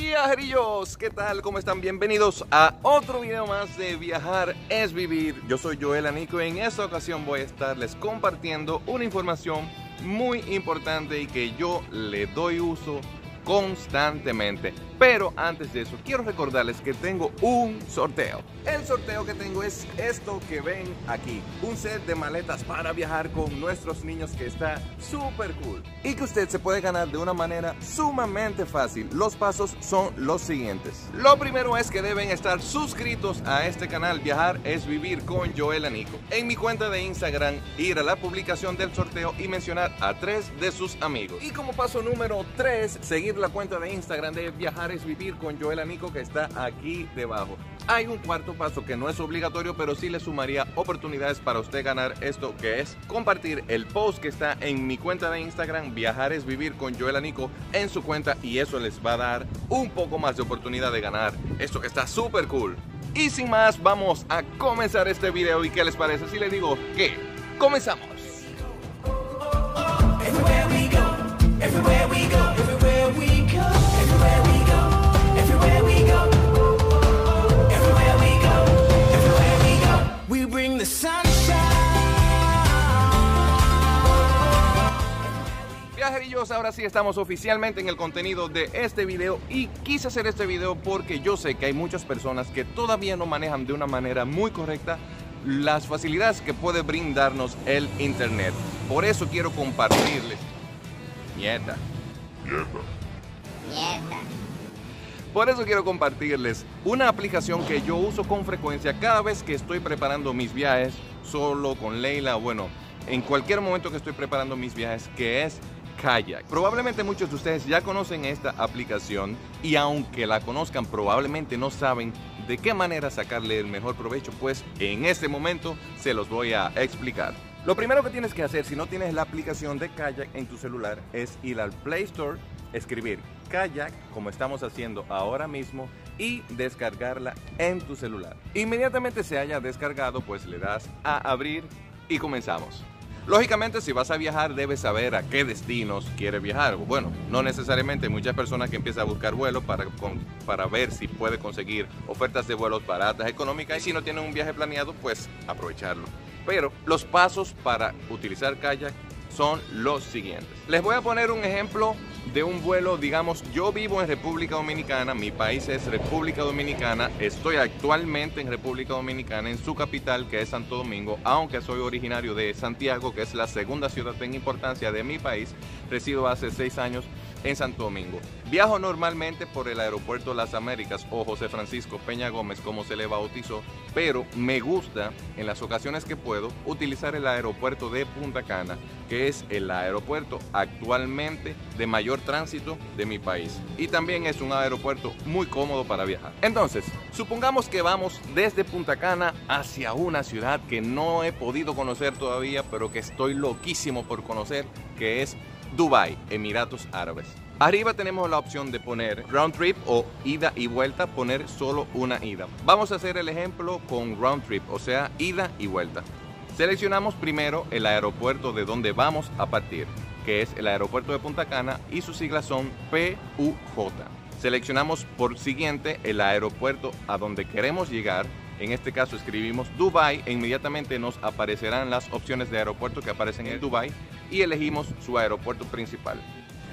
Viajerillos, ¿qué tal? ¿Cómo están? Bienvenidos a otro video más de Viajar es Vivir. Yo soy Joel Anico y en esta ocasión voy a estarles compartiendo una información muy importante y que yo le doy uso constantemente. Pero antes de eso, quiero recordarles que tengo un sorteo. El sorteo que tengo es esto que ven aquí. Un set de maletas para viajar con nuestros niños que está súper cool. Y que usted se puede ganar de una manera sumamente fácil. Los pasos son los siguientes. Lo primero es que deben estar suscritos a este canal Viajar es Vivir con Joel Anico. En mi cuenta de Instagram, ir a la publicación del sorteo y mencionar a tres de sus amigos. Y como paso número 3, seguir la cuenta de Instagram de Viajar es Vivir con Joel Anico que está aquí debajo. Hay un cuarto paso que no es obligatorio, pero sí le sumaría oportunidades para usted ganar esto, que es compartir el post que está en mi cuenta de Instagram, Viajar es Vivir con Joel Anico, en su cuenta y eso les va a dar un poco más de oportunidad de ganar esto que está súper cool. Y sin más, vamos a comenzar este video y qué les parece si les digo que comenzamos. Everywhere we go, everywhere we go, ahora sí estamos oficialmente en el contenido de este video y quise hacer este video porque yo sé que hay muchas personas que todavía no manejan de una manera muy correcta las facilidades que puede brindarnos el internet. Por eso quiero compartirles. Nieta. Por eso quiero compartirles una aplicación que yo uso con frecuencia cada vez que estoy preparando mis viajes, solo con Leila, bueno, en cualquier momento que estoy preparando mis viajes, que es Kayak. Probablemente muchos de ustedes ya conocen esta aplicación y aunque la conozcan, probablemente no saben de qué manera sacarle el mejor provecho, pues en este momento se los voy a explicar. Lo primero que tienes que hacer si no tienes la aplicación de Kayak en tu celular es ir al Play Store, escribir Kayak como estamos haciendo ahora mismo y descargarla en tu celular. Inmediatamente se haya descargado, pues le das a abrir y comenzamos. Lógicamente, si vas a viajar, debes saber a qué destinos quieres viajar. Bueno, no necesariamente. Hay muchas personas que empiezan a buscar vuelos para, para ver si puede conseguir ofertas de vuelos baratas, económicas. Y si no tienen un viaje planeado, pues aprovecharlo. Pero los pasos para utilizar kayak son los siguientes. Les voy a poner un ejemplo de un vuelo, digamos, yo vivo en República Dominicana, mi país es República Dominicana, estoy actualmente en República Dominicana, en su capital que es Santo Domingo, aunque soy originario de Santiago, que es la segunda ciudad en importancia de mi país, resido hace seis años en Santo Domingo. Viajo normalmente por el aeropuerto Las Américas o José Francisco Peña Gómez, como se le bautizó, pero me gusta en las ocasiones que puedo utilizar el aeropuerto de Punta Cana, que es el aeropuerto actualmente de mayor tránsito de mi país. Y también es un aeropuerto muy cómodo para viajar. Entonces, supongamos que vamos desde Punta Cana hacia una ciudad que no he podido conocer todavía, pero que estoy loquísimo por conocer, que es Dubai, Emiratos Árabes. Arriba tenemos la opción de poner round trip o ida y vuelta, poner solo una ida. Vamos a hacer el ejemplo con round trip, o sea, ida y vuelta. Seleccionamos primero el aeropuerto de donde vamos a partir, que es el aeropuerto de Punta Cana y sus siglas son PUJ. Seleccionamos por siguiente el aeropuerto a donde queremos llegar. En este caso escribimos Dubai e inmediatamente nos aparecerán las opciones de aeropuerto que aparecen en Dubai y elegimos su aeropuerto principal.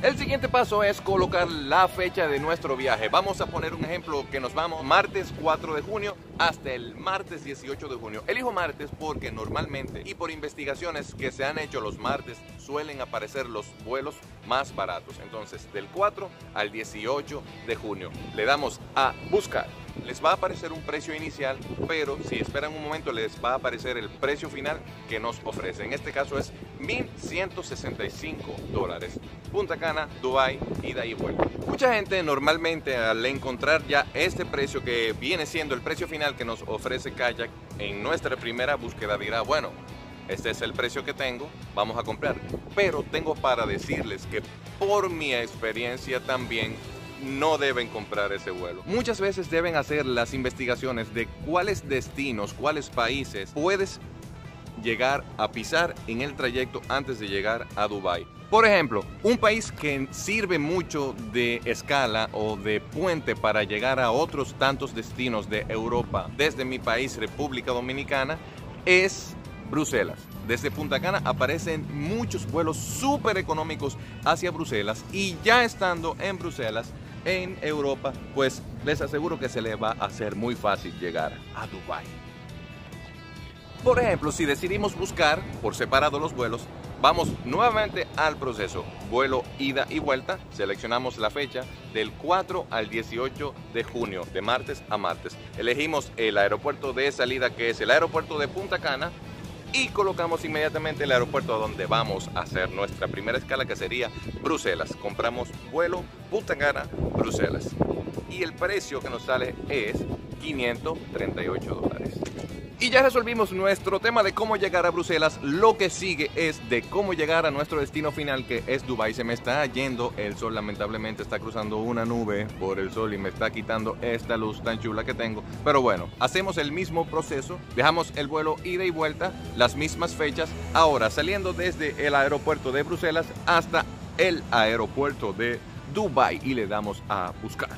El siguiente paso es colocar la fecha de nuestro viaje. Vamos a poner un ejemplo que nos vamos martes 4 de junio hasta el martes 18 de junio. Elijo martes porque normalmente y por investigaciones que se han hecho los martes suelen aparecer los vuelos más baratos. Entonces del 4 al 18 de junio le damos a buscar. Les va a aparecer un precio inicial, pero si esperan un momento les va a aparecer el precio final que nos ofrece. En este caso es 1.165 dólares. Punta Cana, Dubai, ida y vuelta. Mucha gente normalmente al encontrar ya este precio que viene siendo el precio final que nos ofrece Kayak en nuestra primera búsqueda dirá, bueno, este es el precio que tengo, vamos a comprar. Pero tengo para decirles que por mi experiencia también no deben comprar ese vuelo. Muchas veces deben hacer las investigaciones de cuáles destinos, cuáles países puedes llegar a pisar en el trayecto antes de llegar a Dubai. Por ejemplo, un país que sirve mucho de escala o de puente para llegar a otros tantos destinos de Europa desde mi país, República Dominicana, es Bruselas. Desde Punta Cana aparecen muchos vuelos súper económicos hacia Bruselas y ya estando en Bruselas, en Europa, pues les aseguro que se le va a hacer muy fácil llegar a Dubái. Por ejemplo, si decidimos buscar por separado los vuelos, vamos nuevamente al proceso. Vuelo ida y vuelta, seleccionamos la fecha del 4 al 18 de junio, de martes a martes. Elegimos el aeropuerto de salida que es el aeropuerto de Punta Cana y colocamos inmediatamente el aeropuerto a donde vamos a hacer nuestra primera escala que sería Bruselas. Compramos vuelo Punta Bruselas. Y el precio que nos sale es 538 dólares. Y ya resolvimos nuestro tema de cómo llegar a Bruselas. Lo que sigue es de cómo llegar a nuestro destino final, que es Dubai. Se me está yendo el sol, lamentablemente está cruzando una nube por el sol y me está quitando esta luz tan chula que tengo. Pero bueno, hacemos el mismo proceso. Dejamos el vuelo ida y vuelta, las mismas fechas. Ahora, saliendo desde el aeropuerto de Bruselas hasta el aeropuerto de Dubai y le damos a buscar.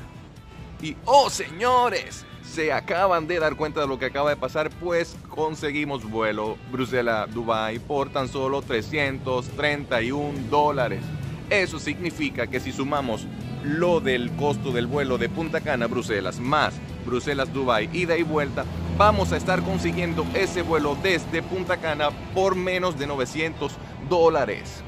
Y oh señores, se acaban de dar cuenta de lo que acaba de pasar, pues conseguimos vuelo Bruselas-Dubai por tan solo 331 dólares. Eso significa que si sumamos lo del costo del vuelo de Punta Cana a Bruselas más Bruselas-Dubai ida y vuelta, vamos a estar consiguiendo ese vuelo desde Punta Cana por menos de 900 dólares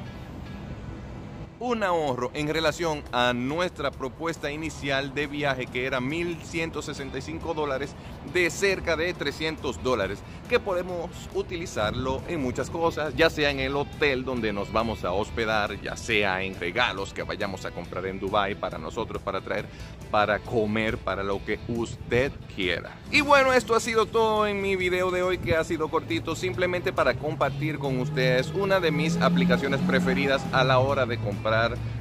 un ahorro en relación a nuestra propuesta inicial de viaje que era 1.165 dólares de cerca de 300 dólares que podemos utilizarlo en muchas cosas ya sea en el hotel donde nos vamos a hospedar ya sea en regalos que vayamos a comprar en Dubai para nosotros para traer para comer para lo que usted quiera. Y bueno esto ha sido todo en mi video de hoy que ha sido cortito simplemente para compartir con ustedes una de mis aplicaciones preferidas a la hora de comprar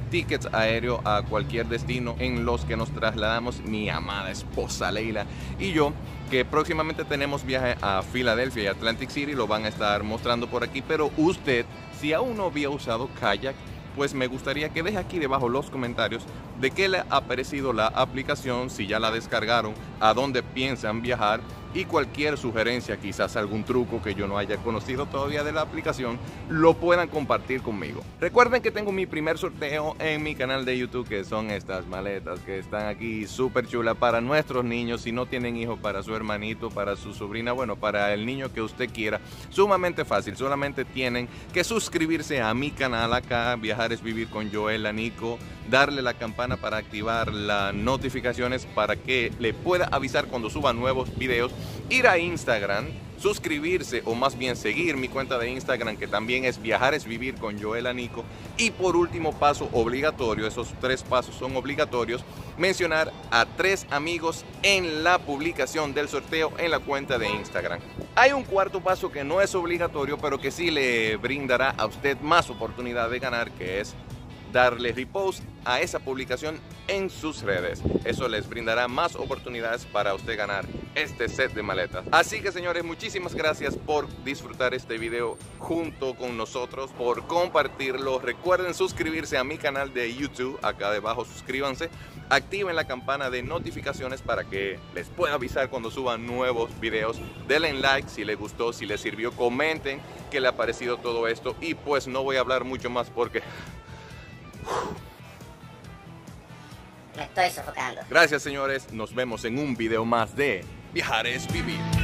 tickets aéreo a cualquier destino en los que nos trasladamos mi amada esposa Leila y yo que próximamente tenemos viaje a Filadelfia y Atlantic City lo van a estar mostrando por aquí pero usted si aún no había usado kayak pues me gustaría que deje aquí debajo los comentarios de qué le ha parecido la aplicación, si ya la descargaron, a dónde piensan viajar y cualquier sugerencia, quizás algún truco que yo no haya conocido todavía de la aplicación, lo puedan compartir conmigo. Recuerden que tengo mi primer sorteo en mi canal de YouTube, que son estas maletas que están aquí súper chulas para nuestros niños, si no tienen hijos, para su hermanito, para su sobrina, bueno, para el niño que usted quiera. Sumamente fácil, solamente tienen que suscribirse a mi canal acá, Viajar es Vivir con Joel Nico, darle la campana para activar las notificaciones para que le pueda avisar cuando suba nuevos videos, ir a Instagram, suscribirse o más bien seguir mi cuenta de Instagram que también es Viajar es Vivir con Joel Anico y por último paso obligatorio, esos tres pasos son obligatorios, mencionar a tres amigos en la publicación del sorteo en la cuenta de Instagram. Hay un cuarto paso que no es obligatorio pero que sí le brindará a usted más oportunidad de ganar que es darle repost a esa publicación en sus redes. Eso les brindará más oportunidades para usted ganar este set de maletas. Así que señores, muchísimas gracias por disfrutar este video junto con nosotros, por compartirlo. Recuerden suscribirse a mi canal de YouTube, acá debajo suscríbanse. Activen la campana de notificaciones para que les pueda avisar cuando suban nuevos videos. Denle like si les gustó, si les sirvió, comenten qué le ha parecido todo esto. Y pues no voy a hablar mucho más porque sofocando. Gracias señores, nos vemos en un video más de Viajar es Vivir.